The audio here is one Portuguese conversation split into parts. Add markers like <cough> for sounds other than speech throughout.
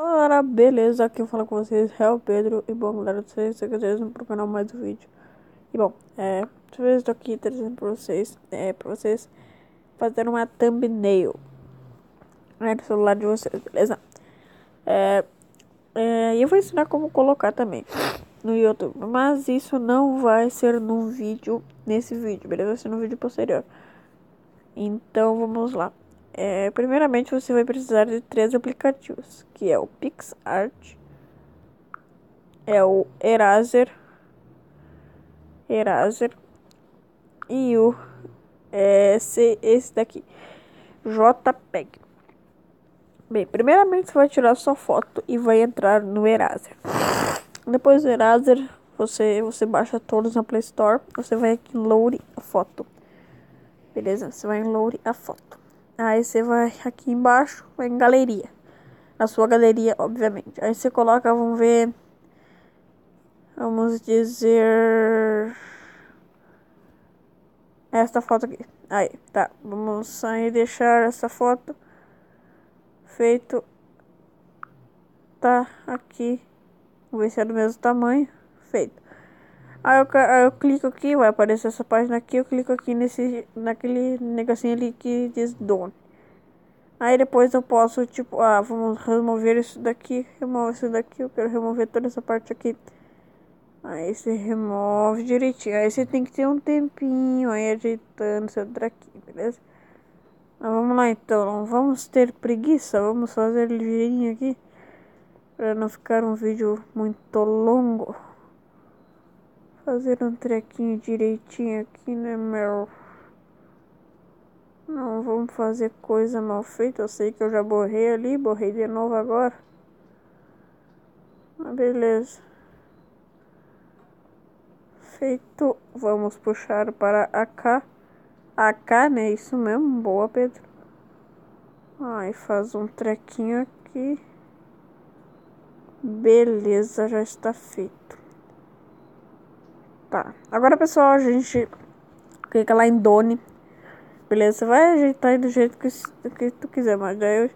Ora, beleza, aqui eu falo com vocês, é o Pedro, e bom, galera, vocês, vocês pro canal mais um vídeo. E bom, é, ver se estou aqui trazendo pra vocês, é, pra vocês fazerem uma thumbnail é, do celular de vocês, beleza? É, é, eu vou ensinar como colocar também no YouTube, mas isso não vai ser no vídeo, nesse vídeo, beleza? Vai ser no vídeo posterior. Então, vamos lá. É, primeiramente, você vai precisar de três aplicativos, que é o PixArt, é o Eraser, Eraser e o é, esse, esse daqui, JPEG. Bem, primeiramente você vai tirar sua foto e vai entrar no Eraser. Depois do Eraser, você, você baixa todos na Play Store, você vai aqui em Load a foto. Beleza? Você vai em Load a foto. Aí você vai aqui embaixo, em galeria. Na sua galeria, obviamente. Aí você coloca, vamos ver. Vamos dizer. Esta foto aqui. Aí, tá. Vamos sair deixar essa foto. Feito. Tá aqui. Vamos ver se é do mesmo tamanho. Feito. Aí eu, aí eu clico aqui, vai aparecer essa página aqui, eu clico aqui nesse, naquele negocinho ali que diz Done. Aí depois eu posso, tipo, ah, vamos remover isso daqui, remover isso daqui, eu quero remover toda essa parte aqui. Aí você remove direitinho, aí você tem que ter um tempinho aí ajeitando seu daqui, beleza? Mas vamos lá então, vamos ter preguiça, vamos fazer ligeirinho aqui. Pra não ficar um vídeo muito longo fazer um trequinho direitinho aqui, né, meu? Não vamos fazer coisa mal feita. Eu sei que eu já borrei ali, borrei de novo agora. Mas beleza. Feito. Vamos puxar para AK. AK, né? Isso mesmo. Boa, Pedro. Aí faz um trequinho aqui. Beleza, já está feito. Tá. Agora, pessoal, a gente clica lá em Done. Beleza? Você vai ajeitar aí do jeito que, que tu quiser, mas daí eu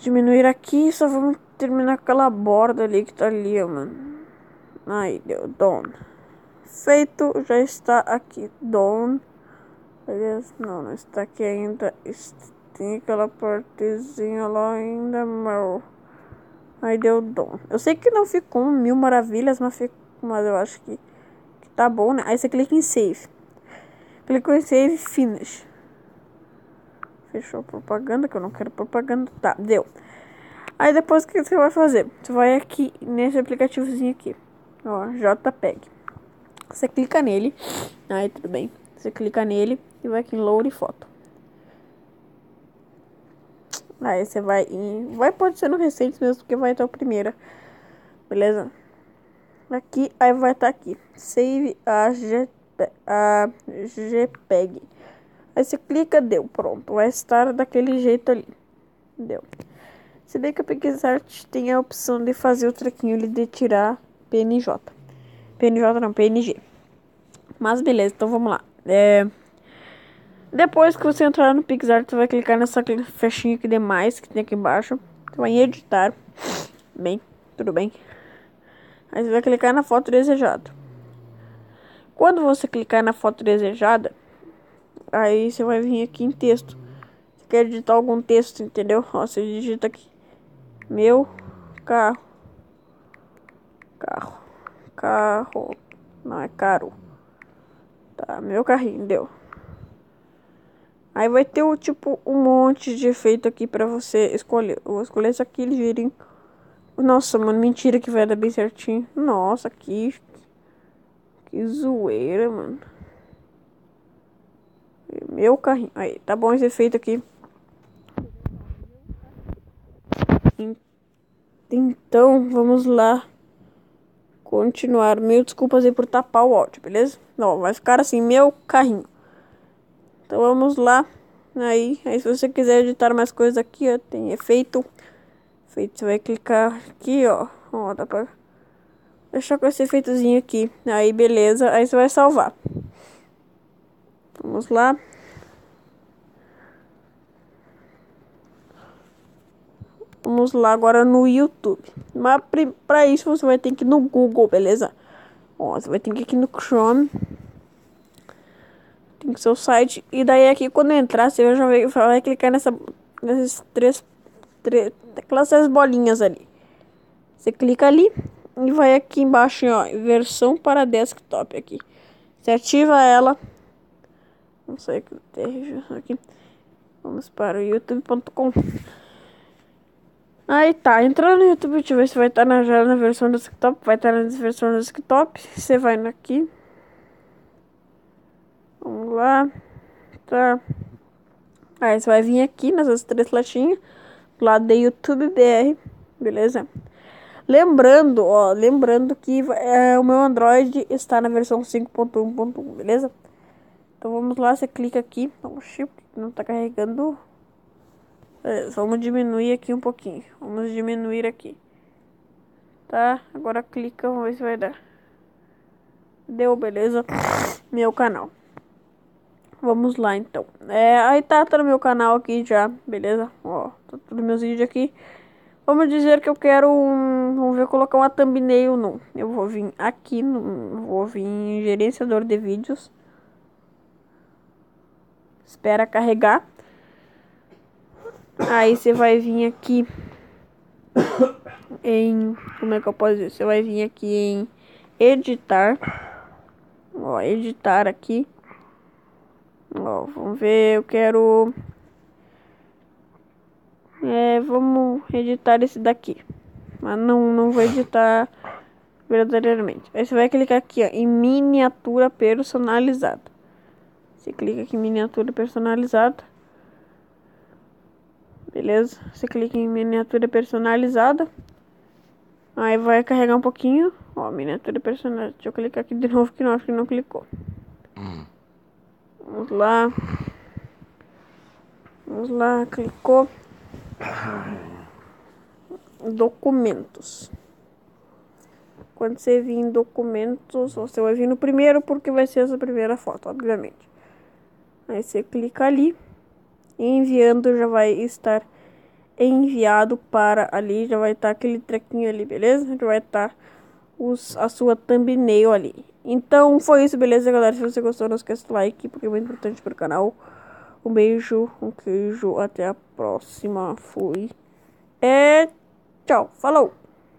diminuir aqui só vamos terminar aquela borda ali que tá ali, ó, mano. Aí, deu. Done. Feito, já está aqui. Done. Beleza? Não, não está aqui ainda. Tem aquela partezinha lá ainda, meu. Aí deu dom. Eu sei que não ficou mil maravilhas, mas ficou mas eu acho que, que tá bom, né? Aí você clica em Save. Clicou em Save Finish. Fechou a propaganda, que eu não quero propaganda. Tá, deu. Aí depois o que você vai fazer? Você vai aqui nesse aplicativozinho aqui. Ó, JPEG. Você clica nele. Aí tudo bem. Você clica nele e vai aqui em Load Foto. Aí você vai em. Vai, pode ser no recente mesmo, porque vai estar a primeira. Beleza? Aqui, aí vai estar tá aqui. Save a, G, a JPEG. Aí você clica, deu, pronto. Vai estar daquele jeito ali. Deu. Se bem que a PixArt tem a opção de fazer o trequinho de tirar PNJ. PNJ não, PNG. Mas beleza, então vamos lá. É... Depois que você entrar no PixArt, você vai clicar nessa fechinha aqui de mais que tem aqui embaixo. Você vai em editar. Bem, tudo bem. Aí você vai clicar na foto desejada. Quando você clicar na foto desejada, aí você vai vir aqui em texto. Você quer digitar algum texto, entendeu? Ó, você digita aqui. Meu carro. Carro. Carro. Não, é caro. Tá, meu carrinho, deu. Aí vai ter o tipo um monte de efeito aqui pra você escolher. Eu vou escolher esse aqui ligeirinho. Nossa, mano, mentira que vai dar bem certinho. Nossa, que. Que zoeira, mano. Meu carrinho. Aí, tá bom esse efeito aqui. Então, vamos lá. Continuar. Mil desculpas aí por tapar o áudio, beleza? Não, vai ficar assim, meu carrinho. Então vamos lá. Aí, aí se você quiser editar mais coisas aqui, ó, tem efeito feito. Você vai clicar aqui, ó. Ó, dá pra deixar com esse efeitozinho aqui. Aí, beleza. Aí você vai salvar. Vamos lá. Vamos lá agora no YouTube. Mas para isso você vai ter que ir no Google, beleza? Ó, você vai ter que ir aqui no Chrome. Tem que ser o site. E daí aqui quando entrar, você já vai, vai clicar nessa, nessas três, três. Aquelas três bolinhas ali. Você clica ali e vai aqui embaixo, ó, versão para desktop aqui. Você ativa ela. Não sei que aqui. Vamos para o youtube.com. Aí tá, entrando no YouTube, deixa eu ver se vai estar na, já na versão desktop. Vai estar na versão desktop. Você vai aqui. Vamos lá. Tá. Aí você vai vir aqui nessas três latinhas. Lado de YouTube BR. Beleza? Lembrando, ó, lembrando que é, o meu Android está na versão 5.1.1, beleza? Então vamos lá, você clica aqui. Oxi, não está carregando. É, vamos diminuir aqui um pouquinho. Vamos diminuir aqui. Tá? Agora clica, vamos ver se vai dar. Deu, beleza? Meu canal. Vamos lá então. É, aí tá, tá no meu canal aqui já, beleza? Ó, tá todos meus vídeos aqui. Vamos dizer que eu quero um. Vamos ver, colocar uma thumbnail. Não. Eu vou vir aqui. No, vou vir em gerenciador de vídeos. Espera carregar. Aí você vai vir aqui em. Como é que eu posso dizer? Você vai vir aqui em editar. Ó, editar aqui. Ó, vamos ver. Eu quero. É, vamos editar esse daqui. Mas não, não vou editar verdadeiramente. Aí você vai clicar aqui ó, em miniatura personalizada. Você clica aqui em miniatura personalizada. Beleza? Você clica em miniatura personalizada. Aí vai carregar um pouquinho. Ó, miniatura personalizada. Deixa eu clicar aqui de <laughs> novo que não acho que não clicou. Hum. Vamos lá. Vamos lá, clicou. Documentos. Quando você vir em documentos, você vai vir no primeiro porque vai ser essa primeira foto, obviamente. Aí você clica ali. Enviando já vai estar enviado para ali, já vai estar aquele trequinho ali, beleza? Já vai estar os, a sua thumbnail ali. Então foi isso, beleza, galera? Se você gostou, não esqueça do like, porque é muito importante para o canal. Um beijo, um queijo, até a próxima. Fui. É. Tchau. Falou.